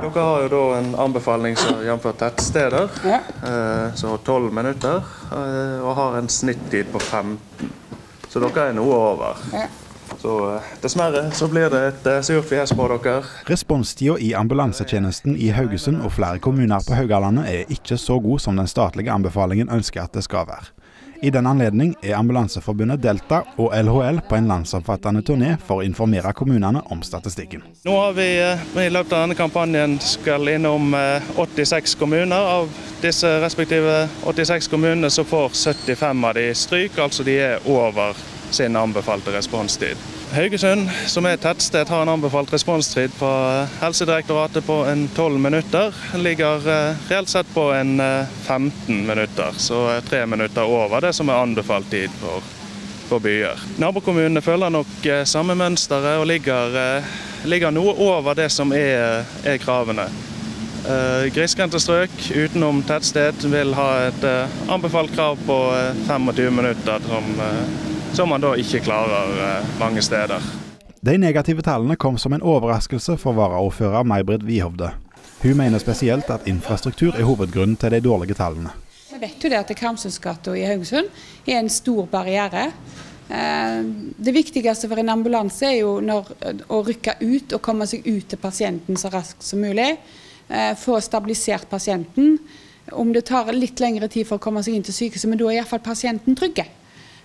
Dere har jo da en anbefaling som jf. tettsteder, Ja. eh, så 12 minutter, eh, og har en snittid på 15. Så dere er noe over. Ja. Så eh, dessverre så blir det et surt fjes på dere. Responstida i ambulansetjenesten i Haugesund og flere kommuner på Haugalandet er ikke så god som den statlige anbefalingen ønsker at det skal være. I den anledning er Ambulanseforbundet Delta og LHL på en landsomfattende turné for å informere kommunene om statistikken. Nå har vi eh, i løpet av denne kampanjen skal innom eh, 86 kommuner. Av disse respektive 86 kommunene så får 75 av de stryk, altså de er over sin anbefalte responstid. Haugesund, som er tettsted, har en anbefalt responstid fra eh, Helsedirektoratet på en 12 minutter. Ligger eh, reelt sett på en eh, 15 minutter, så eh, tre minutter over det som er anbefalt tid for, for byer. Nabokommunene følger nok eh, samme mønsteret og ligger, eh, ligger noe over det som er, er kravene. Eh, Grisgrendte strøk utenom tettsted vil ha et eh, anbefalt krav på eh, 25 minutter, som, eh, som man da ikke klarer eh, mange steder. De negative tallene kom som en overraskelse for varaordfører May-Britt Wihovde. Hun mener spesielt at infrastruktur er hovedgrunnen til de dårlige tallene. Vi vet jo det at Karmsundsgata i Haugesund er en stor barriere. Eh, Det viktigste for en ambulanse er jo når, å rykke ut og komme seg ut til pasienten så raskt som mulig. Eh, Få stabilisert pasienten. Om det tar litt lengre tid for å komme seg inn til sykehuset, men da er iallfall pasienten trygge.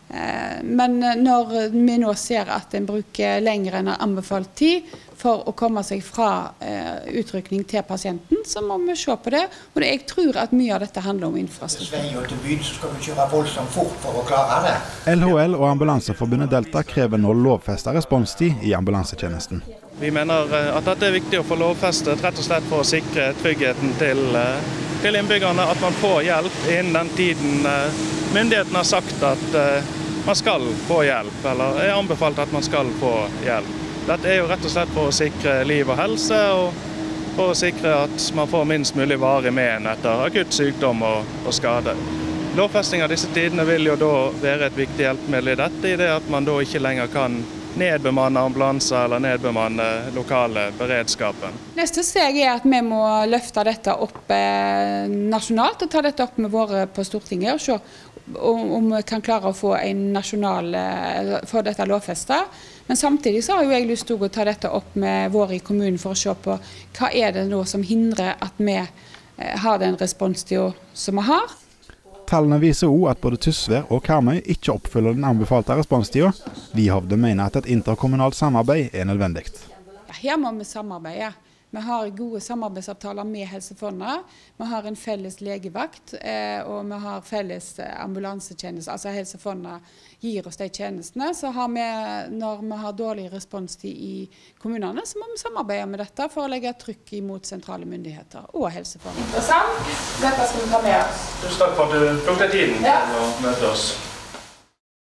Eh, Men når vi nå ser at en bruker lengre enn anbefalt tid for å komme seg fra eh, utrykning til pasienten, så må vi se på det. Og jeg tror at mye av dette handler om infrastruktur. Sverige og til byen så skal vi kjøre voldsomt fort for å klare det. LHL og Ambulanseforbundet Delta krever nå lovfesta responstid i ambulansetjenesten. Vi mener eh, at dette er viktig å få lovfestet, rett og slett for å sikre tryggheten til, eh, til innbyggerne. At man får hjelp innen den tiden eh, myndighetene har sagt at eh, man skal få hjelp, eller er anbefalt at man skal få hjelp. Dette er jo rett og slett for å sikre liv og helse, og for å sikre at man får minst mulig varig men etter akutt sykdom og, og skade. Lovfesting av disse tidene vil jo da være et viktig hjelpemiddel i dette, i det at man da ikke lenger kan nedbemanne ambulanser eller nedbemanne lokale beredskapen. Neste steg er at vi må løfte dette opp eh, nasjonalt og ta dette opp med våre på Stortinget. og se om, vi kan klare å få, nasjonal, eh, få dette lovfesta. Men samtidig så har jo jeg lyst til å ta dette opp med våre i kommunen for å se på hva er det nå som hindrer at vi eh, har den responstida som vi har. Tallene viser òg at både Tysvær og Karmøy ikke oppfyller den anbefalte responstida. Wihovde mener at et interkommunalt samarbeid er nødvendig. Her må vi samarbeide. Vi har gode samarbeidsavtaler med Helse Fonna. Vi har en felles legevakt, eh, og vi har felles eh, ambulansetjeneste. Altså Helse Fonna gir oss de tjenestene. Så har vi, når vi har dårlig responstid i kommunene, så må vi samarbeide med dette for å legge trykk imot sentrale myndigheter og Helse Fonna. Interessant. Dette skal vi ta med oss. Tusen takk for at du tok deg tiden Ja. til å møte oss.